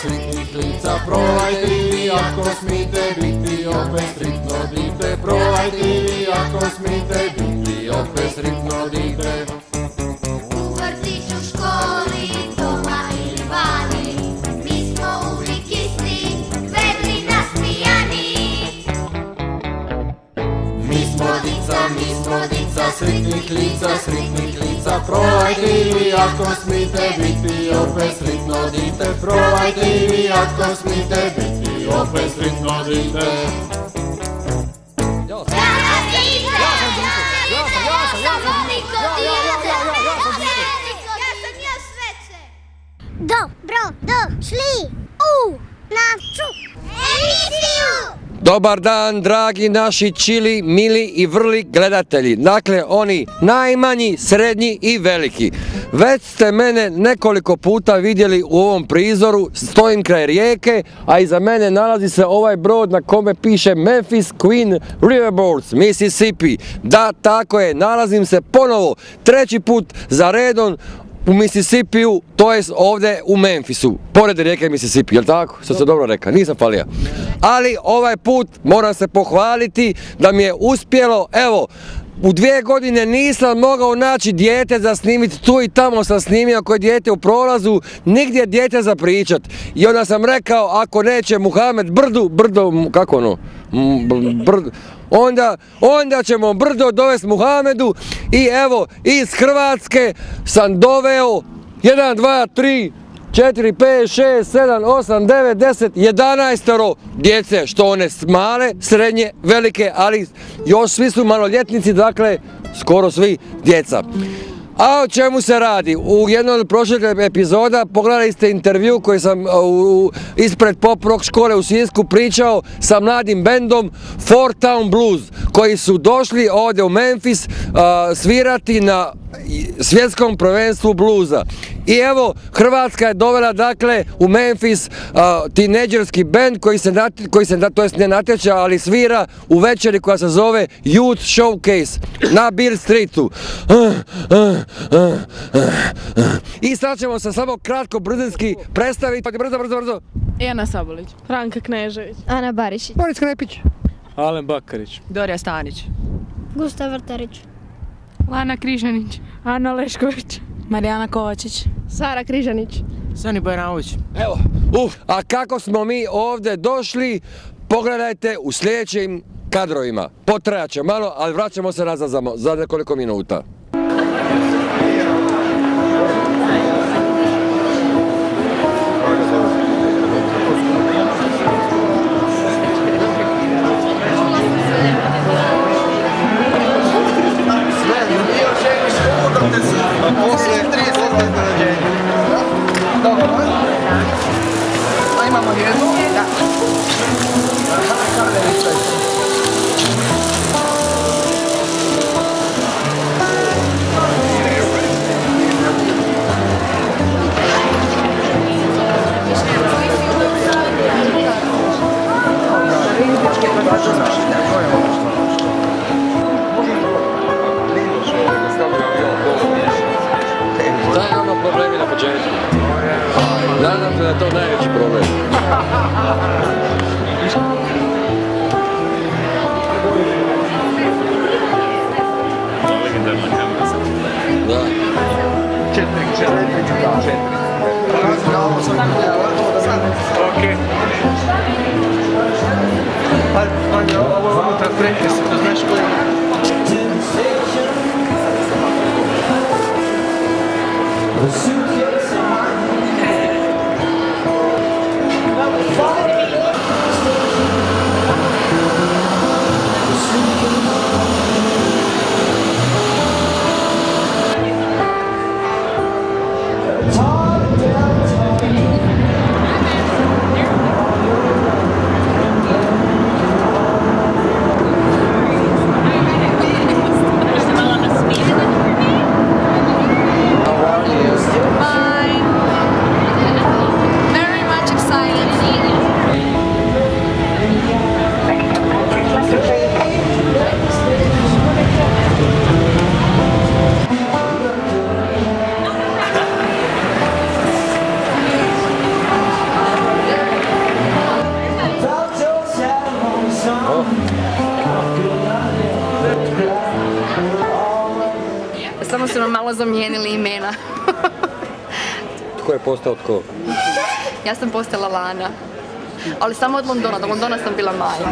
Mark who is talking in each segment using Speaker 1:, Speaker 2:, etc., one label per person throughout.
Speaker 1: sretnih lica, Probajte i vi ako smite biti opet striktno dite. Probajte i vi ako smite biti opet striktno dite.
Speaker 2: U vrtiću, školi, doma ili vani Mi smo uvijek isti, vedri nasmijani.
Speaker 1: Mi smo dica, mi smo dica, sretnih lica, sretnih lica Probajte i vi ako smite biti opet striktno dite Probajte i vi ako smite biti opet striktno dite
Speaker 2: Ja sam dite! Ja sam dite! Ja sam, ja sam, veliko dite! Ja sam još veće! Dobro, došli u našu emisiju!
Speaker 3: Dobar dan, dragi naši čili, mili i vrli gledatelji. Dakle, oni najmanji, srednji i veliki. Već ste mene nekoliko puta vidjeli u ovom prizoru, stojim kraj rijeke, a iza mene nalazi se ovaj brod na kome piše Memphis Queen Riverboats, Mississippi. Da, tako je, nalazim se ponovo, treći put za redom u Mississippiju, to jest ovdje u Memphisu, pored rijeke Mississippi, jel tako? Što se dobro rekao, nisam falija. Ali ovaj put moram se pohvaliti da mi je uspjelo, evo, u dvije godine nisam mogao naći dijete za snimiti, tu i tamo sam snimio koje dijete u prolazu, nigdje dijete za pričat. I onda sam rekao, ako neće Muhamed Brdu, Brdo, kako ono, M- b- brdo, onda, onda ćemo Brdo dovesti Muhamedu i evo, iz Hrvatske sam doveo 1, 2, 3, 4, 5, 6, 7, 8, 9, 10, 11 djece, što one male, srednje, velike, ali još svi su maloljetnici, dakle, skoro svi djeca. A o čemu se radi? U jednom od prošlih epizoda pogledali ste intervju koji sam u- ispred pop rock škole u Sisku pričao sa mladim bendom Four Town Blues koji su došli ovdje u Memphis a, svirati na svjetskom prvenstvu bluza. I evo, Hrvatska je dovela dakle u Memphis tineđerski band koji se, nat, koji se to jest ne natječe, ali svira u večeri koja se zove Youth Showcase na Beer Streetu. I sad ćemo se samo kratko brzinski predstaviti. Brzo, brzo, brzo.
Speaker 4: Ijana Sabolić. Franka Knežević.
Speaker 5: Ana Barišić.
Speaker 3: Boris Krepić.
Speaker 6: Alen Bakarić.
Speaker 7: Dorija Stanić.
Speaker 5: Gustav Vrtarić.
Speaker 4: Lana Križanić. Ana Lešković.
Speaker 7: Marijana Kovačić.
Speaker 4: Sara Križanić.
Speaker 7: Sani Bojanović.
Speaker 3: Evo, uf, a kako smo mi ovdje došli, pogledajte u sljedećim kadrovima. Potrajat će malo, ali vraćamo se nazad za, nekoliko minuta. Tko je postao tko?
Speaker 8: Ja sam postala Lana. Ali samo od Londona, do Londona sam bila Maja.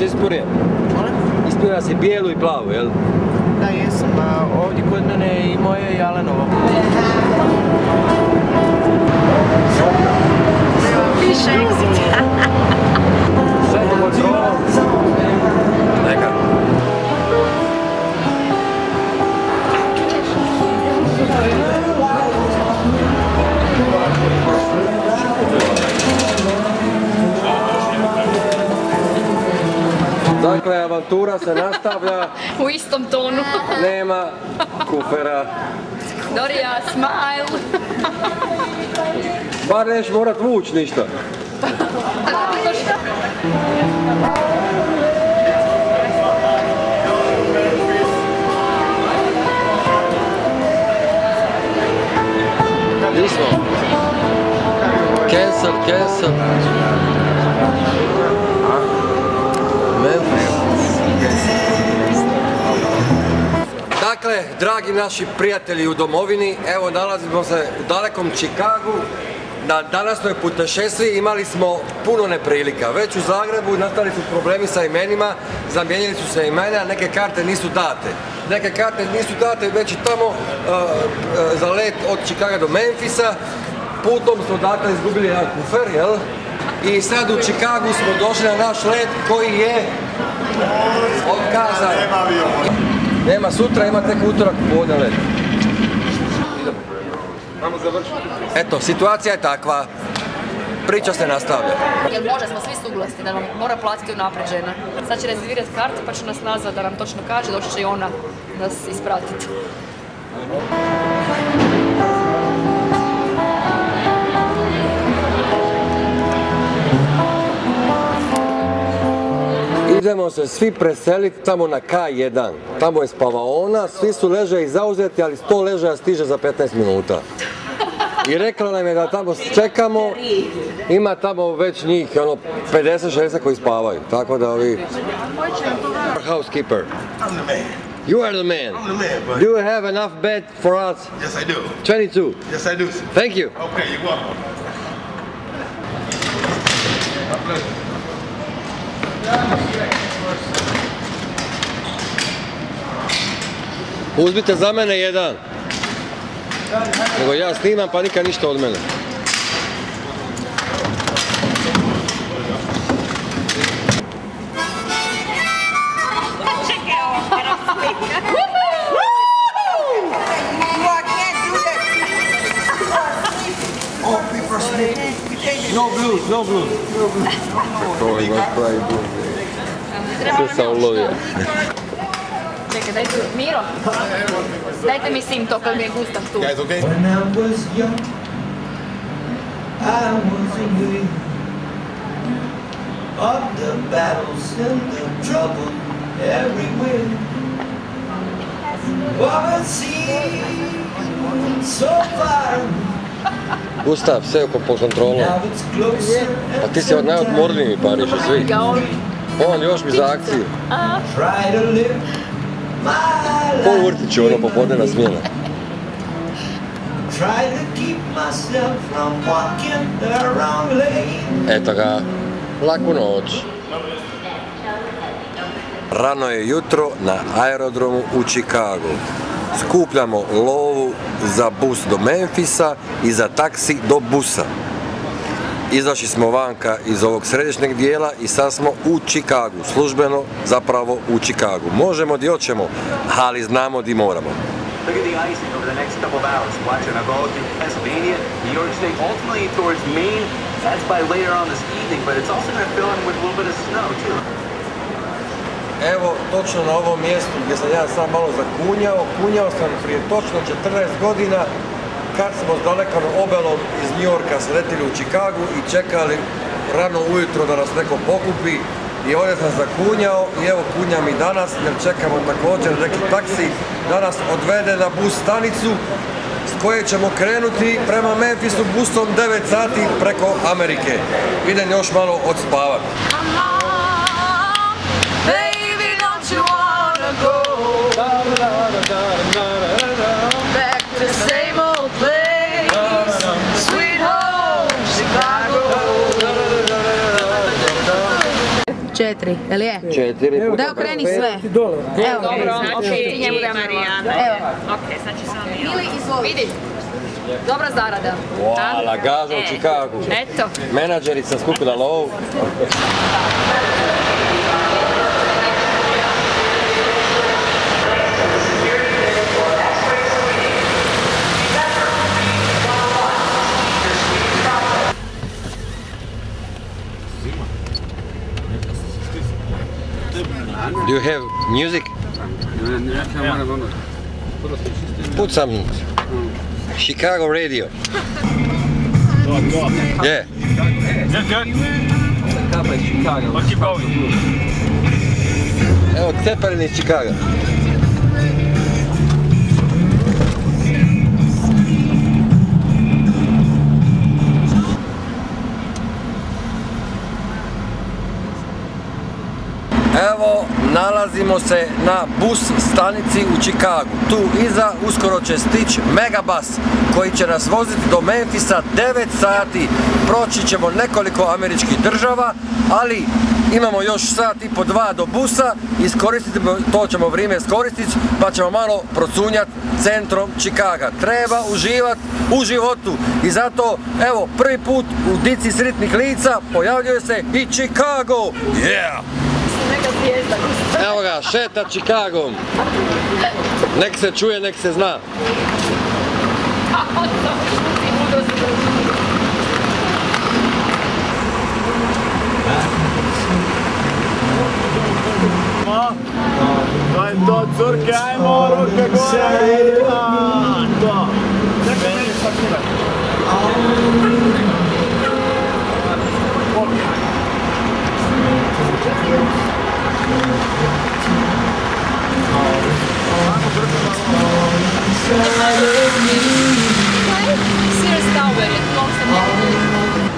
Speaker 3: Jesi ispunio? Ispunio si bijelu i plavu, jel?
Speaker 7: Da, jesam. A ovdje kod mene i moje i Alenova.
Speaker 8: Piše exit.
Speaker 3: Sve avantura se nastavlja,
Speaker 8: U istom tonu.
Speaker 3: nema kufera.
Speaker 8: Dorija, smile.
Speaker 3: Bar neš morat vuć ništa. Cancel, cancel. Dragi naši prijatelji u domovini, evo nalazimo se u dalekom Čikagu. Na današnjoj putešestvi imali smo puno neprilika. Već u Zagrebu nastali su problemi sa imenima, zamijenili su se imena, neke karte nisu date. Neke karte nisu date već i tamo uh, uh, za let od Čikaga do Memfisa. Putom smo dakle izgubili jedan kufer, jel? I sad u Čikagu smo došli na naš let koji je otkazan. Nema sutra, ima tek utorak popodne let. Eto, situacija je takva. Priča se nastavlja.
Speaker 8: Jel može, smo svi suglasni da nam mora platiti unaprijed žena. Sad će rezervirati kartu pa će nas nazvat da nam točno kaže, doći će i ona nas ispratiti.
Speaker 3: Idemo se svi preseliti tamo na K1. Tamo je spavaona, svi su ležaji zauzeti, ali 100 ležaja stiže za 15 minuta. I rekla nam je da tamo čekamo, ima tamo već njih ono 50-60 koji spavaju, tako da ovi... Housekeeper. You are the man.
Speaker 9: I'm the man, bud.
Speaker 3: Do you have enough bed for us?
Speaker 9: Yes, I do.
Speaker 3: 22.
Speaker 9: Yes, I do. sir.
Speaker 3: Thank you.
Speaker 9: Okay, you're welcome. My pleasure.
Speaker 3: Uzmite za mene jedan. Nego ja snimam pa nikad ništa od mene. No blues, no blues. Pravi blues. Sve sam ulovio.
Speaker 8: Čekaj, dajte, Miro, dajte mi sim to kad mi je Gustav tu.
Speaker 9: Guys, okay?
Speaker 10: When I was young, I was aware of the battles and the trouble everywhere. What seemed so far away,
Speaker 3: Gustav, sve je pod kontrolom.
Speaker 10: now it's closer
Speaker 3: Pa ti si od najodmorniji pariš od svih.
Speaker 8: Ja on,
Speaker 3: On još mi za akciju. Po
Speaker 10: life.
Speaker 3: vrtiću, ono popodnevna smjena. Eto ga, laku noć. Rano je jutro na aerodromu u Chicagu. Skupljamo lovu za bus do Memfisa i za taksi do busa. Izašli smo vanka iz ovog središnjeg dijela i sad smo u Chicagu, službeno zapravo u Chicagu. Možemo di hoćemo, ali znamo di moramo.
Speaker 11: Look at the icing over the next couple of hours. Watching our go through Pennsylvania, New York State, ultimately towards Maine. That's by later on this evening, but it's also going to fill in with a little bit of snow too.
Speaker 3: Evo, točno na ovom mjestu gdje sam ja sam malo zakunjao, kunjao sam prije točno 14 godina kad smo s dalekom obelom iz New Yorka sletili u Chicagu i čekali rano ujutro da nas neko pokupi i ovdje sam zakunjao i evo kunjam i danas jer čekamo također neki taksi da nas odvede na bus stanicu s koje ćemo krenuti prema Memphisu busom 9 sati preko Amerike. Idem još malo odspavati.
Speaker 12: Četiri, jel je?
Speaker 3: Četiri.
Speaker 12: Da okreni sve. Evo,
Speaker 8: Znači, ti njemu da Marijana.
Speaker 12: Evo.
Speaker 8: Ok, znači samo mi.
Speaker 12: Ili izvoli.
Speaker 8: Vidi. Dobra zarada.
Speaker 3: Hvala, gaza u
Speaker 8: E,
Speaker 3: Chicagu.
Speaker 8: Eto.
Speaker 3: Menadžerica skupila lovu. Do you have music? Put some Chicago radio. Yeah. Evo, Cepelin iz Chicago. Evo, nalazimo se na bus stanici u Chicagu. Tu iza uskoro će stići Megabus koji će nas voziti do Memphisa 9 sati. Proći ćemo nekoliko američkih država, ali imamo još sat i po dva do busa. Iskoristiti to ćemo vrijeme iskoristiti pa ćemo malo procunjati centrom Chicaga. Treba uživati u životu i zato evo prvi put u Dici sritnih lica pojavljuje se i Chicago. Yeah! Evo ga, šeta Chicagom. Nek se čuje, nek se zna.
Speaker 13: To je to, curke, ajmo, ruke gore! To! Čekaj, meni sakira.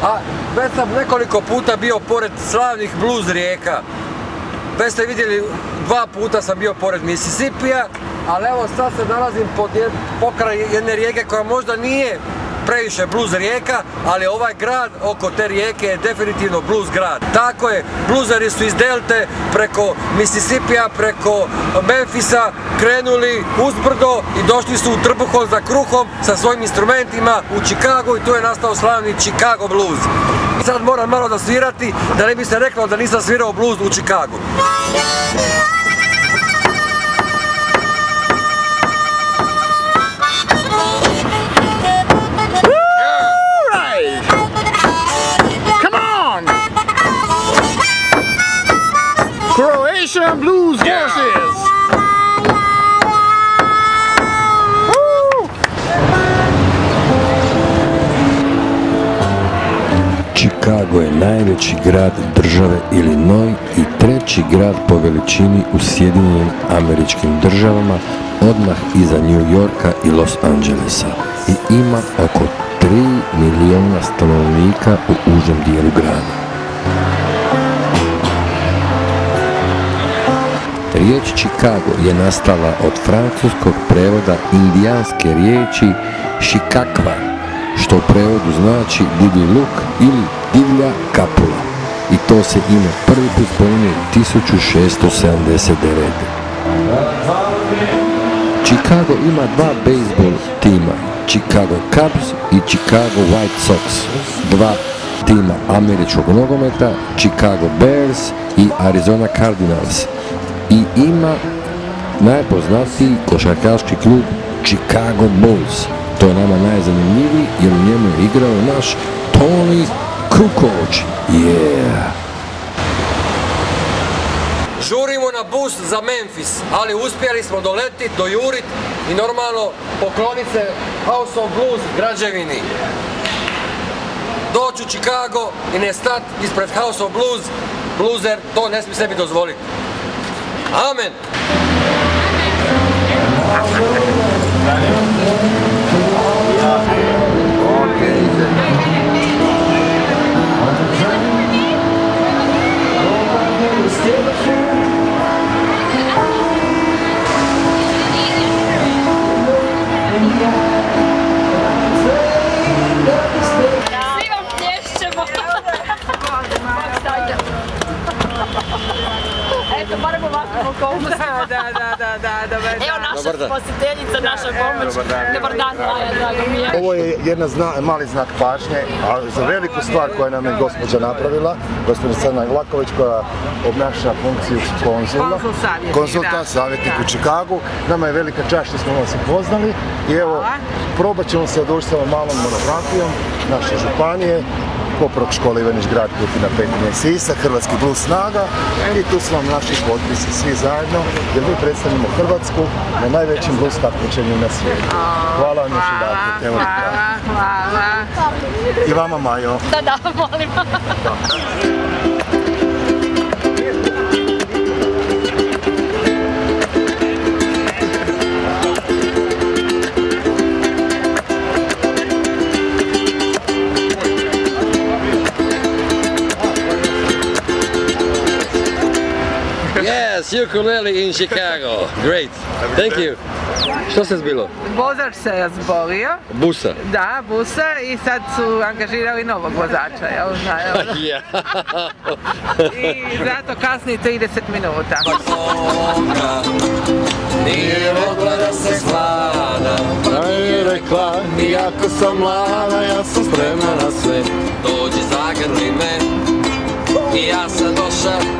Speaker 3: A već sam nekoliko puta bio pored slavnih blues rijeka. Već ste vidjeli, dva puta sam bio pored Mississippija, ali evo sad se nalazim pod pokraj jedne rijeke koja možda nije previše blues rijeka, ali ovaj grad oko te rijeke je definitivno blues grad. Tako je, bluzeri su iz Delte preko Mississippija, preko Memphisa krenuli uzbrdo i došli su u trbuhom za kruhom sa svojim instrumentima u Chicago i tu je nastao slavni Chicago blues. Sad moram malo da svirati da ne bi se reklo da nisam svirao blues u Chicagu.
Speaker 13: Croatian Blues Horses!
Speaker 3: Chicago je najveći grad države Illinois i treći grad po veličini u Sjedinjenim američkim državama odmah iza New Yorka i Los Angelesa i ima oko 3 milijuna stanovnika u užem dijelu grada. Riječ Chicago je nastala od francuskog prevoda indijanske riječi Shikakva, što u prevodu znači divlji luk ili divlja kapula. I to se ime prvi put spominje 1679. Chicago ima dva bejsbol tima, Chicago Cubs i Chicago White Sox, dva tima američkog nogometa, Chicago Bears i Arizona Cardinals. I ima najpoznatiji košarkaški klub Chicago Bulls. To je nama najzanimljiviji jer u njemu je igrao naš Tony Kukoc. Yeah! žurimo na bus za Memphis, ali uspjeli smo doletit, dojurit i normalno poklonit se House of Blues građevini. Doći u Chicago i ne stat ispred House of Blues, bluzer to ne smije sebi dozvoliti. Amen!
Speaker 14: Da, da, da, da, dobar
Speaker 8: Evo naša posjetiteljica, naša pomoć.
Speaker 13: Dobar dan.
Speaker 8: Maja, drago mi je.
Speaker 15: Ovo je jedna zna- mali znak pažnje, a za veliku stvar koju nam je gospođa napravila, gospođa Crna Vlaković koja obnaša funkciju konzula,
Speaker 14: Konzul savjetnik, da. Da.
Speaker 15: u Čikagu. Nama je velika čast što smo vas upoznali i evo, probat ćemo se odužiti sa ovom malom monografijom naše županije, poprog škole Ivanić Grad Kutina Petrinje Sisak, Hrvatski blues snaga i tu su vam naši potpisi svi zajedno jer mi predstavljamo Hrvatsku na najvećem blues takmičenju na svijetu. Hvala vam još jedanput.
Speaker 14: Hvala, hvala.
Speaker 15: I vama Majo.
Speaker 8: Da, da, molim.
Speaker 3: Yes, ukulele in Chicago. Great. Thank you. Što se zbilo?
Speaker 14: Vozač se je zbolio,
Speaker 3: Busa.
Speaker 14: da, busa, i sad su angažirali novog vozača, jel? Da, evo.
Speaker 3: Ja.
Speaker 14: I zato kasni 30 minuta.
Speaker 1: Nije mogla da se svlada Pa nije rekla Iako sam mlada Ja sam spremna na sve Dođi zagrli me I ja sam doša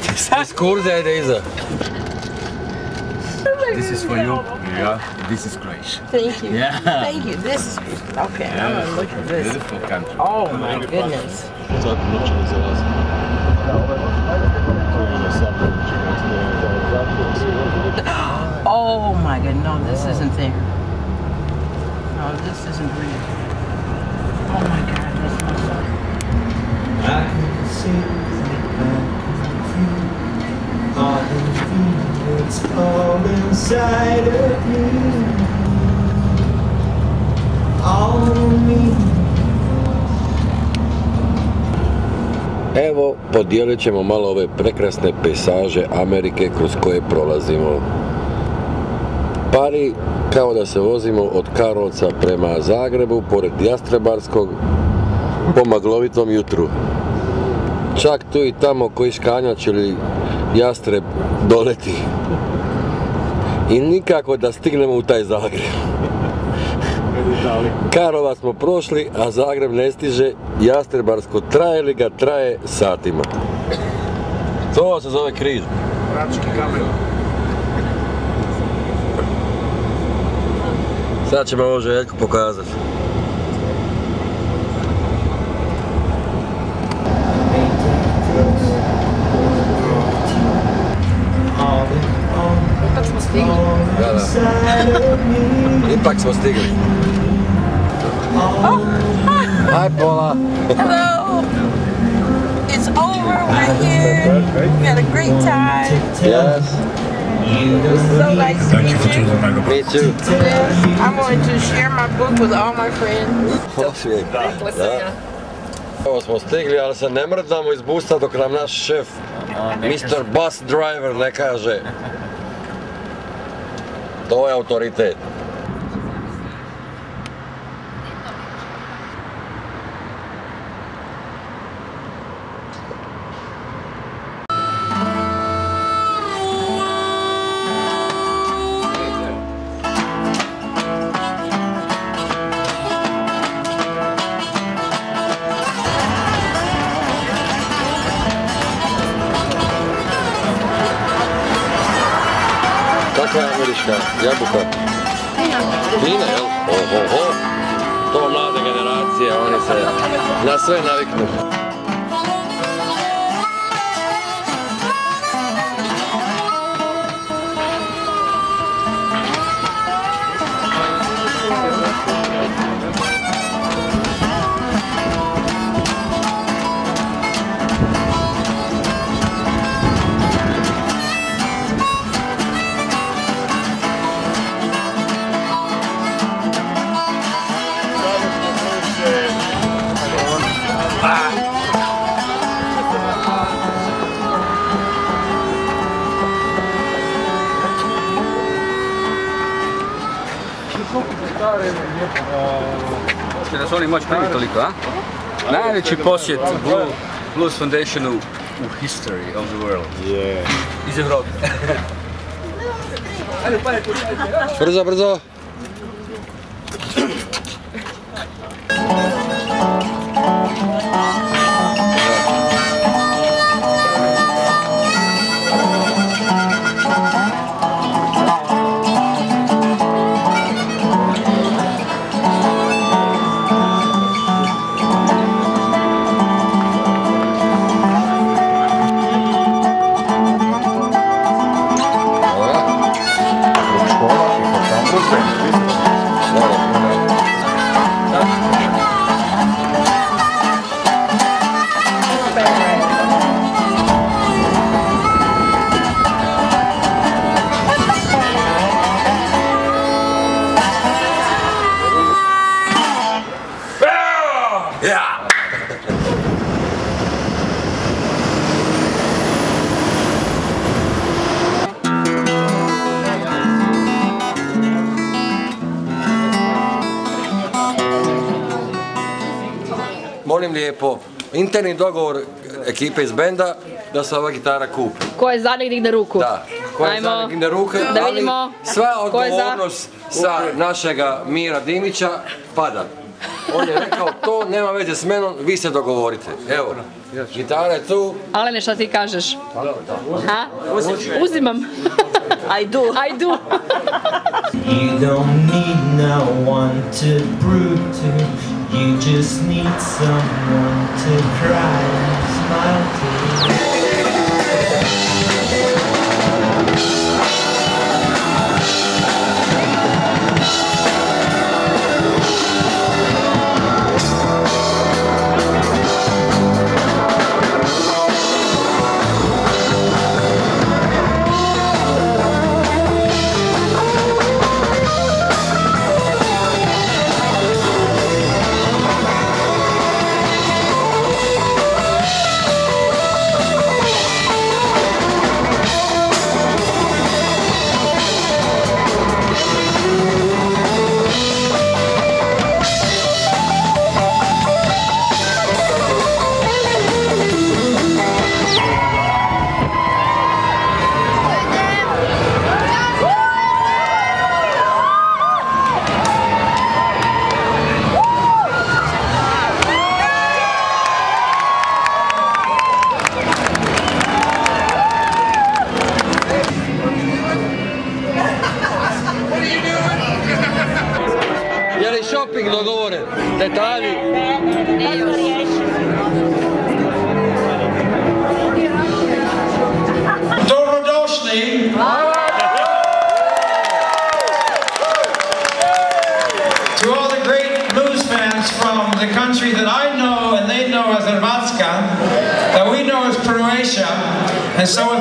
Speaker 6: Ajde sad.
Speaker 3: Ekskurzija ide iza.
Speaker 9: This is for you. Yeah, this is Croatia.
Speaker 12: Thank you.
Speaker 9: Yeah.
Speaker 12: Thank you. This is okay. I'm gonna look at this.
Speaker 9: Beautiful country.
Speaker 12: Oh my goodness. Oh my god, no, this isn't there. No, this isn't real. Oh my god, this is
Speaker 10: It's all inside of you.
Speaker 3: Evo, podijelit ćemo malo ove prekrasne pesaže Amerike kroz koje prolazimo. Pari kao da se vozimo od Karlovca prema Zagrebu, pored Jastrebarskog, po maglovitom jutru. Čak tu i tamo koji škanjač ili jastreb doleti. I nikako da stignemo u taj Zagreb. Karlovac smo prošli, a Zagreb ne stiže, Jastrebarsko traje li ga traje satima. To se zove križ.
Speaker 15: Rački kamen.
Speaker 3: Sad ćemo ovo Željku pokazati.
Speaker 8: Ipak smo.
Speaker 3: Da, da. Ipak smo stigli. Oh. Aj Pola.
Speaker 12: Hello. It's over. We're here. We had a great time.
Speaker 3: Yes.
Speaker 12: So nice to meet you.
Speaker 3: Me too.
Speaker 12: I'm going to share my book with all my friends.
Speaker 3: Osvijek. Da. Evo smo stigli, ali se ne mrdamo iz busa dok nam naš šef, Mr. Bus Driver, ne kaže. To je američka jabuka? Fina, jel? Oho, ho. To mlade generacije, oni se na sve naviknu.
Speaker 6: Će nas oni moći primiti toliko, a? Najveći posjet Blue, Blues Foundationu u history of the world.
Speaker 13: Je.
Speaker 6: Iz Evrope.
Speaker 3: Brzo, brzo. Interni dogovor ekipe iz benda da se ova gitara kupi.
Speaker 8: Ko je zadnji digne ruku?
Speaker 3: Da, koja je
Speaker 8: Ajmo.
Speaker 3: zadnji digne ruke,
Speaker 8: Da
Speaker 3: ali
Speaker 8: vidimo.
Speaker 3: sva
Speaker 8: Ko
Speaker 3: odgovornost sa našega Mira Dimića pada. On je rekao, to nema veze s menom, vi se dogovorite. Evo, gitara je tu.
Speaker 8: Alene, šta ti kažeš? Ha? Uzimam. I do. I do.
Speaker 10: You don't need no one to prove to. You just need someone to cry and smile to.
Speaker 3: Detalji?
Speaker 16: Dobrodošli. To all the great blues fans from the country that I know and they know as Hrvatska, that we know as Croatia. And so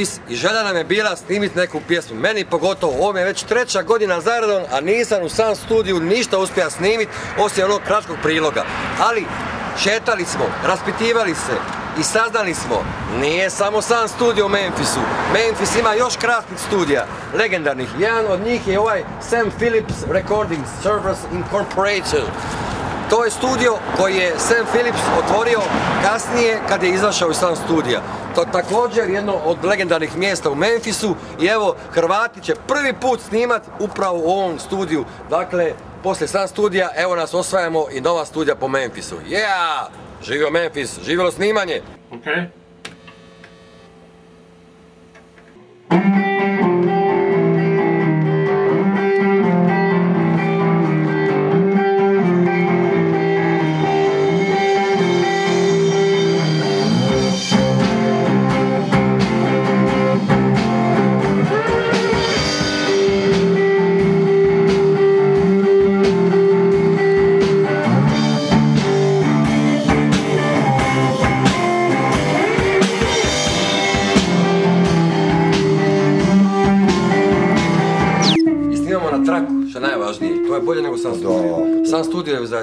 Speaker 3: Memphis i želja nam je bila snimiti neku pjesmu. Meni pogotovo, ovo je već treća godina zaradom, a nisam u sam studiju ništa uspio snimiti, osim onog kratkog priloga. Ali, šetali smo, raspitivali se i saznali smo, nije samo sam studio u Memphisu. Memphis ima još krasnih studija, legendarnih. Jedan od njih je ovaj Sam Phillips Recording Service Incorporated. To je studio koji je Sam Phillips otvorio kasnije kad je izašao iz sam studija. To također jedno od legendarnih mjesta u Memphisu i evo Hrvati će prvi put snimat upravo u ovom studiju. Dakle, poslije sam studija, evo nas osvajamo i nova studija po Memphisu. Yeah! Živio Memphis, živjelo snimanje!
Speaker 7: Okay.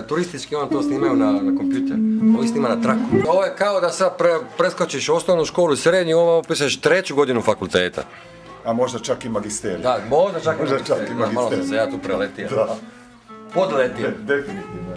Speaker 3: Turistički, on to snimaju na, na kompjuter. Ovi snima na traku. Ovo je kao da sad pre, preskočiš osnovnu školu i srednju, ovo pišeš treću godinu fakulteta.
Speaker 17: A možda čak i magisterij.
Speaker 3: Da, možda čak i magisterij.
Speaker 17: čak i
Speaker 3: Da, Malo sam se ja tu preletio.
Speaker 17: Da.
Speaker 3: Podletio.
Speaker 17: Definitivno.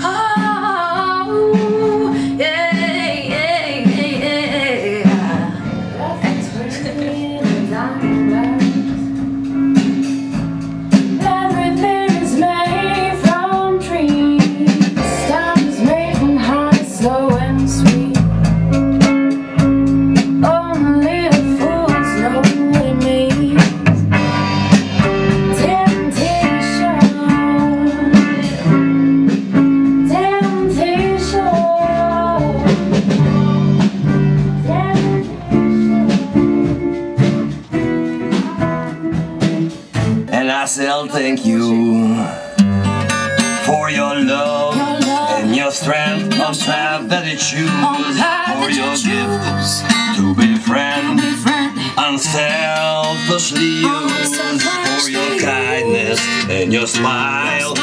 Speaker 10: Thank you for your love and your strength. On path that you. Choose for your gift to be friend. Unselfishly used for your kindness and your smile.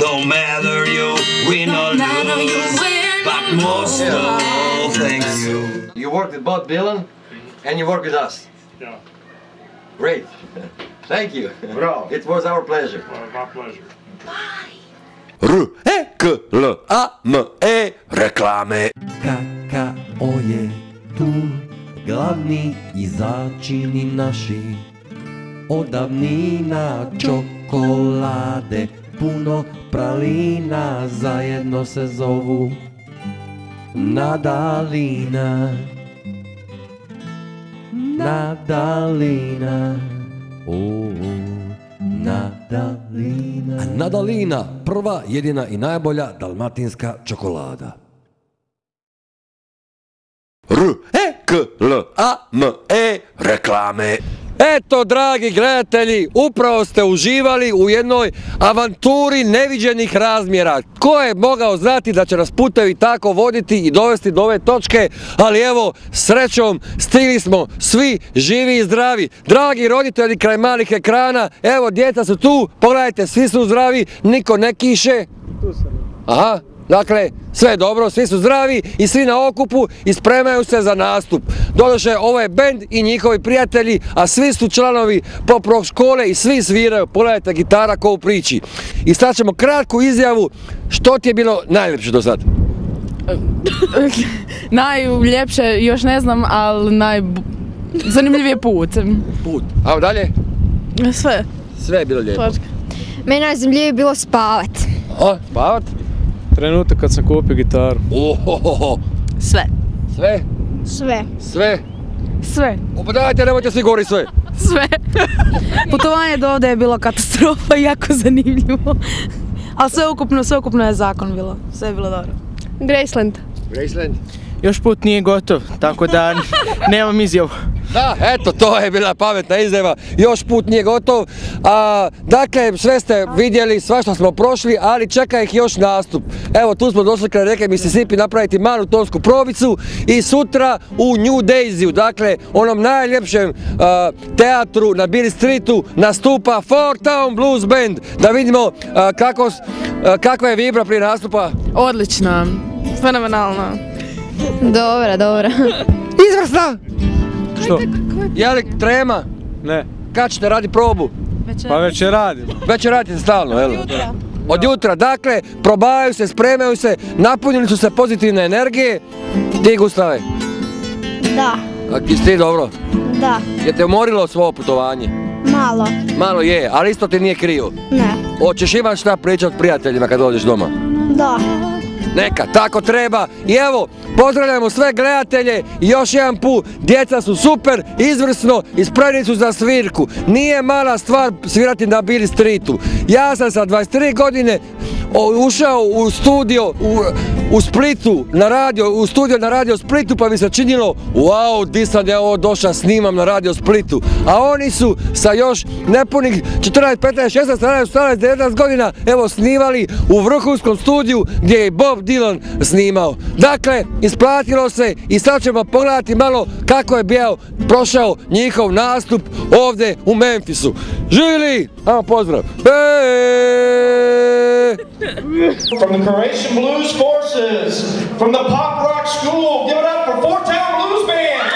Speaker 10: No matter you win or lose but most of all thank you
Speaker 3: You work with Bob Dylan and you work with us.
Speaker 7: Yeah.
Speaker 3: Great. Thank you.
Speaker 17: Bravo.
Speaker 3: It was our pleasure.
Speaker 7: Well, my pleasure.
Speaker 3: R, E, K, L, A, M, E, reklame.
Speaker 10: Kakao je tu glavni i začini naši Od davnina čokolade puno pralina Zajedno se zovu Nadalina Nadalina O, Nadalina
Speaker 3: Nadalina, prva, jedina i najbolja dalmatinska čokolada. R, E, K, L, A, M, E, reklame. Eto, dragi gledatelji, upravo ste uživali u jednoj avanturi neviđenih razmjera. Ko je mogao znati da će nas putevi tako voditi i dovesti do ove točke, ali evo, srećom, stigli smo svi živi i zdravi. Dragi roditelji kraj malih ekrana, evo, djeca su tu, pogledajte, svi su zdravi, niko ne kiše. Aha, dakle, sve je dobro, svi su zdravi i svi na okupu i spremaju se za nastup. Doduše, ovo je bend i njihovi prijatelji, a svi su članovi pop rock škole i svi sviraju. Pogledajte gitara ko u priči. I sad ćemo kratku izjavu, što ti je bilo najljepše do sad?
Speaker 4: Najljepše, još ne znam, ali naj... Zanimljiv je put.
Speaker 3: Put. A dalje?
Speaker 4: Sve.
Speaker 3: Sve je bilo lijepo.
Speaker 4: Točka.
Speaker 5: Meni najzanimljivije je bilo spavat.
Speaker 3: O, spavat?
Speaker 7: Trenutak kad sam kupio gitaru.
Speaker 3: Ohohoho.
Speaker 4: Sve.
Speaker 3: Sve?
Speaker 5: Sve.
Speaker 3: Sve?
Speaker 4: Sve.
Speaker 3: Pa dajte, nemojte svi govoriti sve.
Speaker 4: Sve.
Speaker 18: Putovanje do ovdje je bilo katastrofa i jako zanimljivo. Ali sve ukupno, sve ukupno je zakon bilo. Sve je bilo dobro.
Speaker 4: Graceland.
Speaker 3: Graceland.
Speaker 7: Još put nije gotov, tako da nemam izjavu.
Speaker 3: Da, eto, to je bila pametna izjava. Još put nije gotov. A, dakle, sve ste vidjeli, svašta smo prošli, ali čeka ih još nastup. Evo, tu smo došli kraj reke Mississippi napraviti malu tonsku probicu i sutra u New Daisy, dakle, onom najljepšem a, teatru na Billy Streetu nastupa Four Town Blues Band. Da vidimo a, kako, kakva je vibra prije nastupa.
Speaker 4: Odlična. Fenomenalna.
Speaker 5: Dobra, dobra.
Speaker 3: Izvrsna!
Speaker 7: Što?
Speaker 3: Je li trema?
Speaker 7: Ne.
Speaker 3: Kad ćete raditi probu?
Speaker 7: Pa već je radim.
Speaker 3: Već radite stalno, jel? Od jutra. dakle, probavaju se, spremaju se, napunili su se pozitivne energije. Ti, Gustave,
Speaker 5: Da,
Speaker 3: a ti dobro?
Speaker 5: da,
Speaker 3: Je te umorilo svoje putovanje?
Speaker 5: malo.
Speaker 3: Malo je, ali isto ti nije krivo.
Speaker 5: Ne.
Speaker 3: Hoćeš imat šta pričat prijateljima kad dođeš doma?
Speaker 5: Da.
Speaker 3: Neka, tako treba. I evo, pozdravljamo sve gledatelje i još jedan put, djeca su super, izvrsno i spremni su za svirku. Nije mala stvar svirati na Billy Streetu. Ja sam sa 23 godine ušao u studio u, Splitu, na radio, u studio na radio Splitu pa mi se činilo wow, di sam ja ovo došao snimam na radio Splitu. A oni su sa još nepunih 14, 15, 16, 17, 18, 19 godina evo snimali u vrhunskom studiju gdje je Bob Dylan snimao. Dakle, isplatilo se i sad ćemo pogledati malo kako je bio prošao njihov nastup ovdje u Memphisu. Živjeli! Ajmo pozdrav! Eee!
Speaker 16: From the Croatian Blues Forces, from the Pop Rock School, give it up for Four Town Blues Band!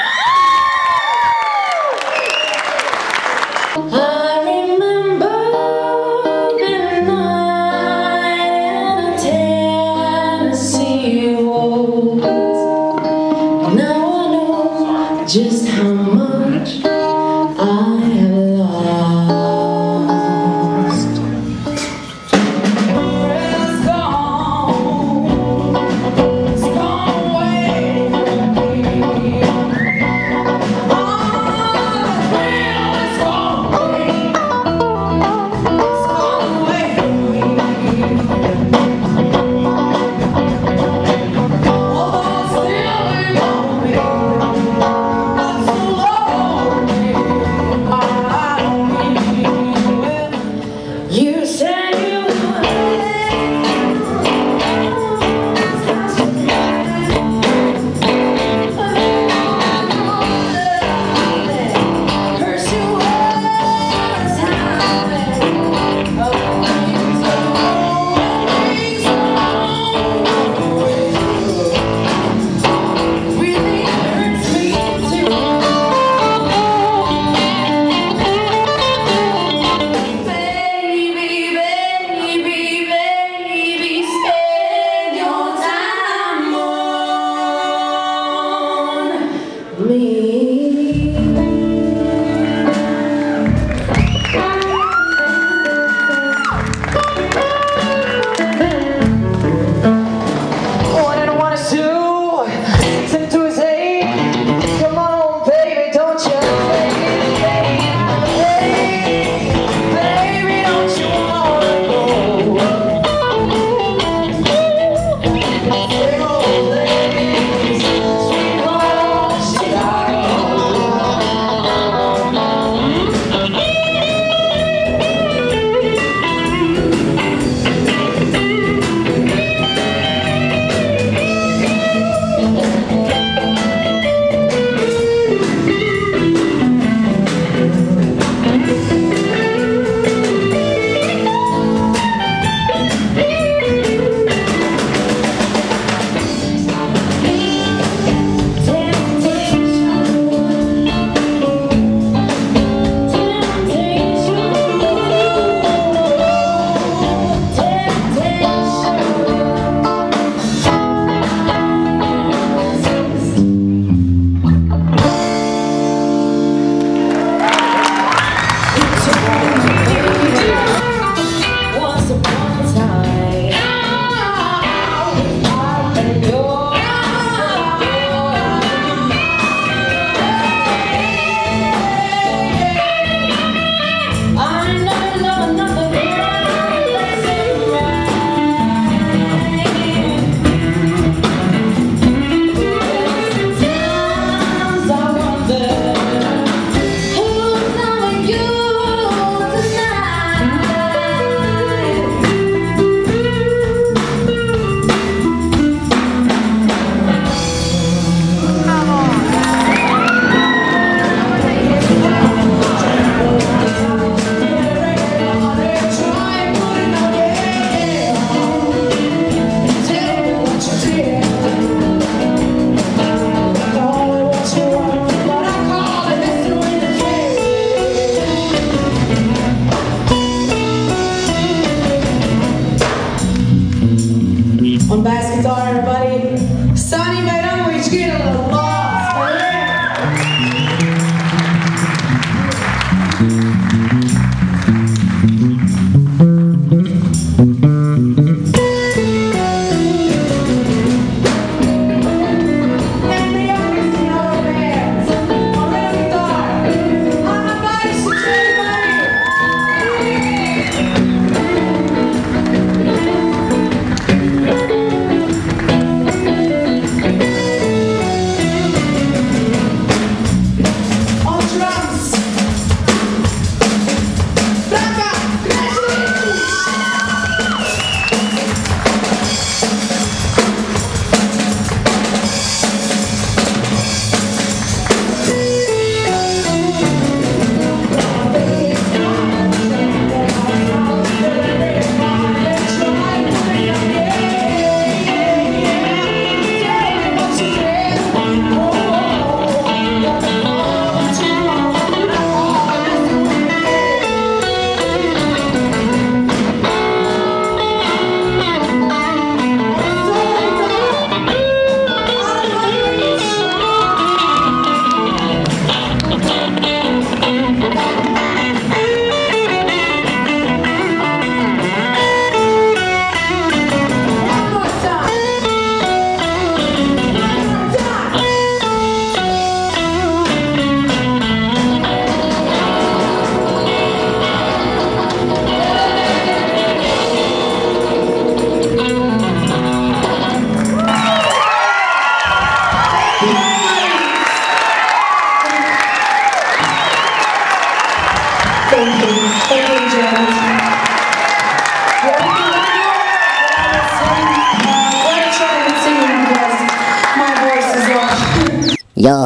Speaker 17: Thank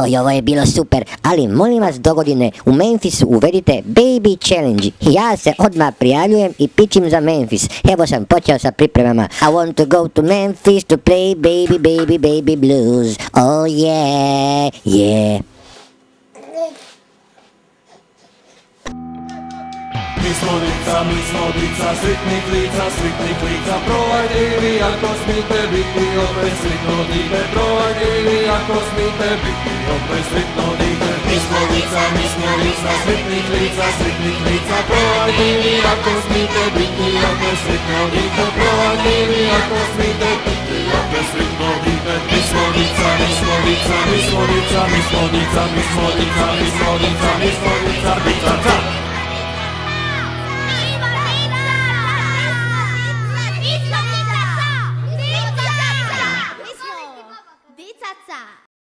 Speaker 19: Joj, ovo je bilo super, ali molim vas dogodine u Memphisu uvedite Baby Challenge. Ja se odmah prijavljujem i pičim za Memphis. Evo sam počeo sa pripremama. I want to go to Memphis to play baby, baby, baby blues. Oh yeah, yeah.
Speaker 1: Slodica, mi slodica, sritni klica, sritni klica, provadili ako smite biti, opet sritno dite, provadili ako smite biti, opet sritno dite. Mi slodica, mi slodica, sritni klica, sritni klica, provadili ako smite biti, opet sritno dite, provadili ako smite biti, opet sritno dite. Mi slodica, mi slodica, mi slodica, mi slodica, mi slodica, mi slodica, mi slodica, mi slodica,